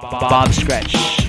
Bob Scratch.